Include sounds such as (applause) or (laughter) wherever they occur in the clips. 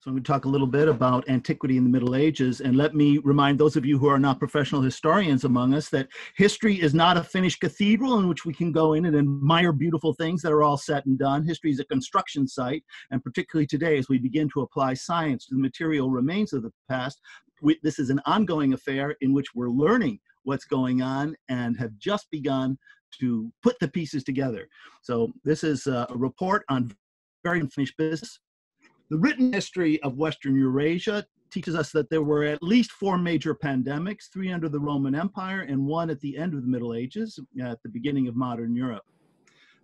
So I'm going to talk a little bit about antiquity in the Middle Ages. And let me remind those of you who are not professional historians among us that history is not a finished cathedral in which we can go in and admire beautiful things that are all set and done. History is a construction site. And particularly today, as we begin to apply science to the material remains of the past, we, this is an ongoing affair in which we're learning what's going on and have just begun to put the pieces together. So this is a report on very unfinished business the written history of Western Eurasia teaches us that there were at least four major pandemics, three under the Roman Empire and one at the end of the Middle Ages, at the beginning of modern Europe.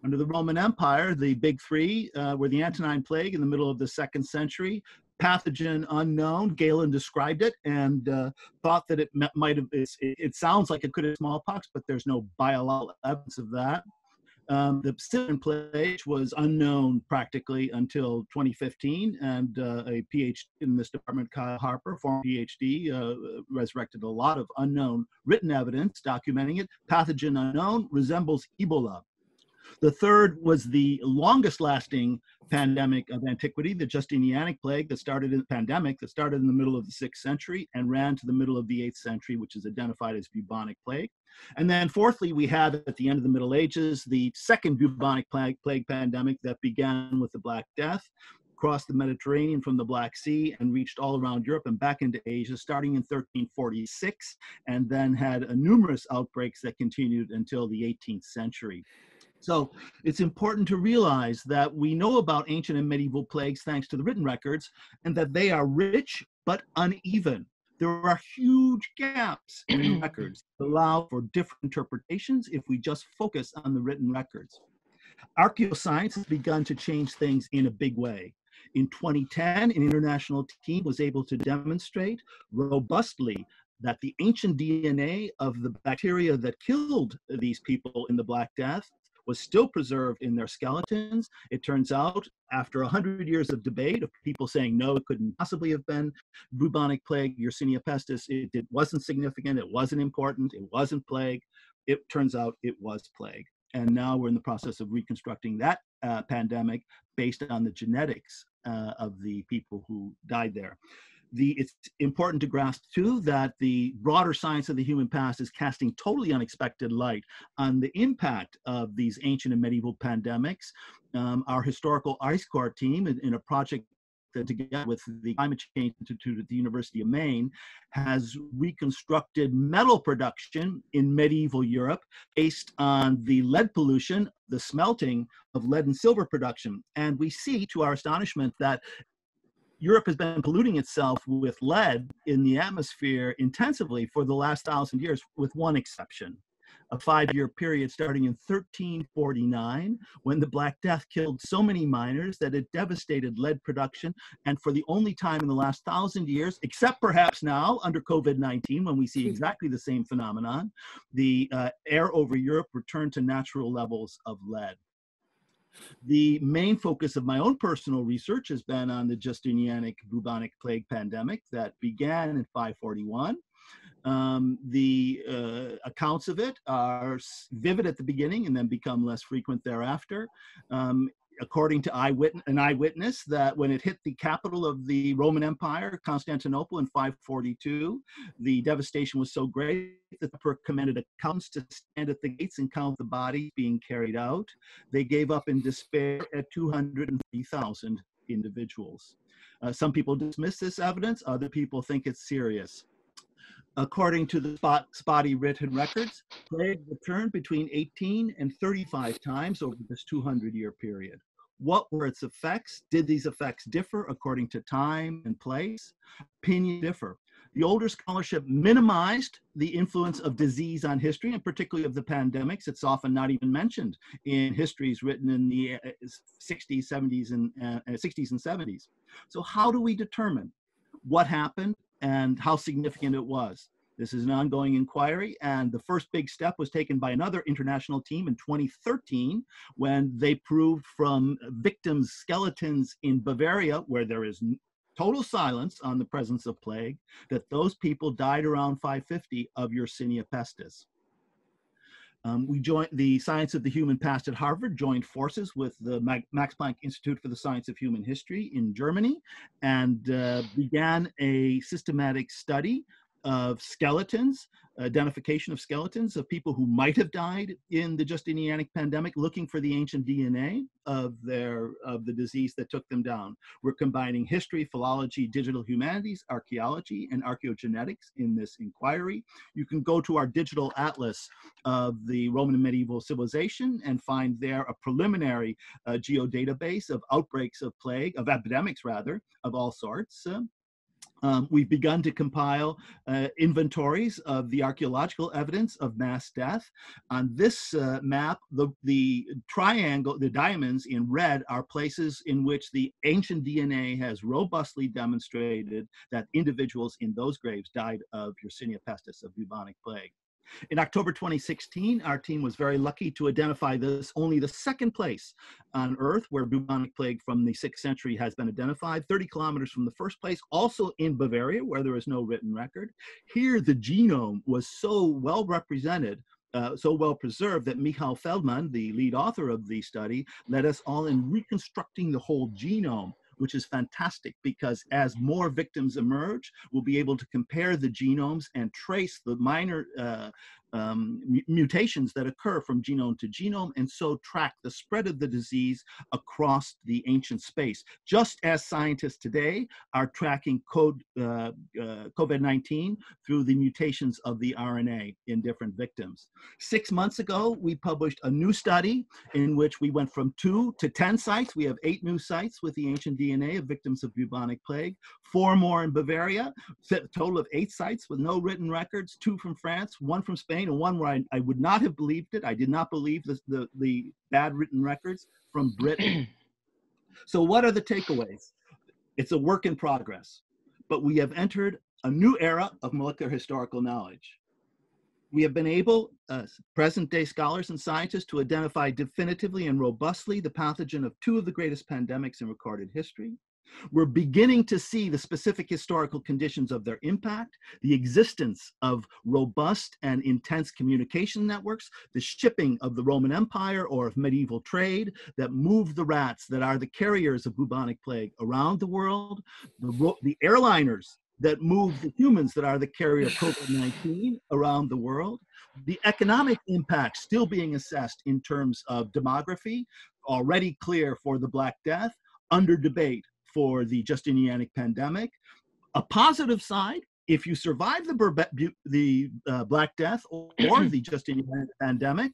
Under the Roman Empire, the big three uh, were the Antonine Plague in the middle of the second century, pathogen unknown. Galen described it and uh, thought that it might have, it, it sounds like it could have smallpox, but there's no biological evidence of that. Um, the plague was unknown practically until 2015, and uh, a PhD in this department, Kyle Harper, former PhD, uh, resurrected a lot of unknown written evidence documenting it. Pathogen unknown resembles Ebola. The third was the longest lasting pandemic of antiquity, the Justinianic plague that started in the pandemic that started in the middle of the sixth century and ran to the middle of the eighth century, which is identified as bubonic plague. And then fourthly, we have at the end of the Middle Ages, the second bubonic plague, plague pandemic that began with the Black Death, crossed the Mediterranean from the Black Sea and reached all around Europe and back into Asia starting in 1346, and then had numerous outbreaks that continued until the 18th century. So it's important to realize that we know about ancient and medieval plagues thanks to the written records, and that they are rich but uneven. There are huge gaps in the (clears throat) records that allow for different interpretations if we just focus on the written records. Archaeoscience has begun to change things in a big way. In 2010, an international team was able to demonstrate robustly that the ancient DNA of the bacteria that killed these people in the Black Death was still preserved in their skeletons. It turns out, after 100 years of debate of people saying no, it couldn't possibly have been bubonic plague, Yersinia pestis, it, it wasn't significant, it wasn't important, it wasn't plague. It turns out it was plague. And now we're in the process of reconstructing that uh, pandemic based on the genetics uh, of the people who died there the, it's important to grasp too that the broader science of the human past is casting totally unexpected light on the impact of these ancient and medieval pandemics. Um, our historical ice core team in, in a project that together with the Climate Change Institute at the University of Maine has reconstructed metal production in medieval Europe based on the lead pollution, the smelting of lead and silver production. And we see, to our astonishment, that Europe has been polluting itself with lead in the atmosphere intensively for the last thousand years, with one exception a five year period starting in 1349 when the Black Death killed so many miners that it devastated lead production. And for the only time in the last thousand years, except perhaps now under COVID 19, when we see hmm. exactly the same phenomenon, the uh, air over Europe returned to natural levels of lead. The main focus of my own personal research has been on the Justinianic bubonic plague pandemic that began in 541. Um, the uh, accounts of it are vivid at the beginning and then become less frequent thereafter. Um, according to eyewitness, an eyewitness, that when it hit the capital of the Roman Empire, Constantinople, in 542, the devastation was so great that the emperor commanded accountants to stand at the gates and count the bodies being carried out. They gave up in despair at 250,000 individuals. Uh, some people dismiss this evidence, other people think it's serious. According to the spot, spotty written records, plague returned between 18 and 35 times over this 200 year period. What were its effects? Did these effects differ according to time and place? Opinions differ. The older scholarship minimized the influence of disease on history, and particularly of the pandemics. It's often not even mentioned in histories written in the 60s, uh, 70s, and uh, 60s and 70s. So, how do we determine what happened and how significant it was. This is an ongoing inquiry, and the first big step was taken by another international team in 2013 when they proved from victims' skeletons in Bavaria, where there is total silence on the presence of plague, that those people died around 550 of Yersinia pestis. Um, we joined the Science of the Human Past at Harvard, joined forces with the Max Planck Institute for the Science of Human History in Germany, and uh, began a systematic study of skeletons, identification of skeletons of people who might have died in the Justinianic pandemic, looking for the ancient DNA of their of the disease that took them down. We're combining history, philology, digital humanities, archaeology, and archaeogenetics in this inquiry. You can go to our digital atlas of the Roman and medieval civilization and find there a preliminary uh, geodatabase of outbreaks of plague, of epidemics rather, of all sorts. Uh, um, we've begun to compile uh, inventories of the archaeological evidence of mass death. On this uh, map, the, the triangle, the diamonds in red are places in which the ancient DNA has robustly demonstrated that individuals in those graves died of Yersinia pestis, of bubonic plague. In October 2016, our team was very lucky to identify this only the second place on Earth where bubonic plague from the 6th century has been identified, 30 kilometers from the first place, also in Bavaria, where there is no written record. Here, the genome was so well represented uh, so well preserved that Michael Feldman, the lead author of the study, led us all in reconstructing the whole genome which is fantastic because as more victims emerge, we'll be able to compare the genomes and trace the minor uh, um, mutations that occur from genome to genome and so track the spread of the disease across the ancient space. Just as scientists today are tracking uh, uh, COVID-19 through the mutations of the RNA in different victims. Six months ago, we published a new study in which we went from two to 10 sites. We have eight new sites with the ancient DNA of victims of bubonic plague, four more in Bavaria, a total of eight sites with no written records, two from France, one from Spain, and one where I, I would not have believed it. I did not believe the, the, the bad written records from Britain. (clears throat) so what are the takeaways? It's a work in progress, but we have entered a new era of molecular historical knowledge. We have been able, uh, present day scholars and scientists, to identify definitively and robustly the pathogen of two of the greatest pandemics in recorded history. We're beginning to see the specific historical conditions of their impact, the existence of robust and intense communication networks, the shipping of the Roman Empire or of medieval trade that moved the rats that are the carriers of bubonic plague around the world, the, the airliners that move the humans that are the carrier of COVID-19 around the world, the economic impact still being assessed in terms of demography, already clear for the Black Death, under debate for the Justinianic pandemic. A positive side, if you survive the, the uh, Black Death or, or (clears throat) the Justinianic pandemic,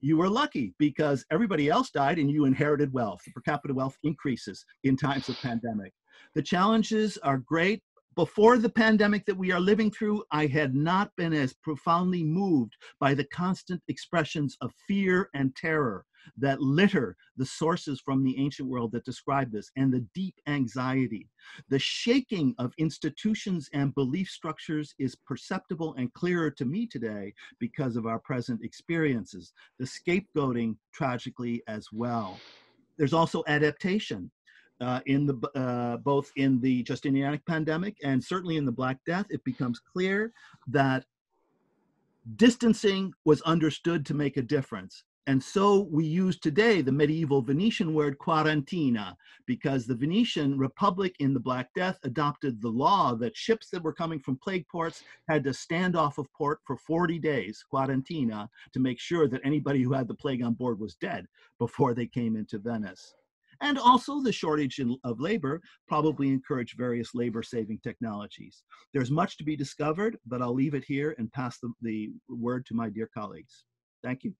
you were lucky because everybody else died and you inherited wealth. The per capita wealth increases in times of pandemic. The challenges are great. Before the pandemic that we are living through, I had not been as profoundly moved by the constant expressions of fear and terror that litter the sources from the ancient world that describe this and the deep anxiety. The shaking of institutions and belief structures is perceptible and clearer to me today because of our present experiences. The scapegoating tragically as well. There's also adaptation. Uh, in the uh, both in the Justinianic pandemic and certainly in the Black Death, it becomes clear that distancing was understood to make a difference. And so we use today the medieval Venetian word quarantina because the Venetian Republic in the Black Death adopted the law that ships that were coming from plague ports had to stand off of port for 40 days, quarantina, to make sure that anybody who had the plague on board was dead before they came into Venice. And also the shortage in, of labor probably encouraged various labor saving technologies. There's much to be discovered, but I'll leave it here and pass the, the word to my dear colleagues. Thank you.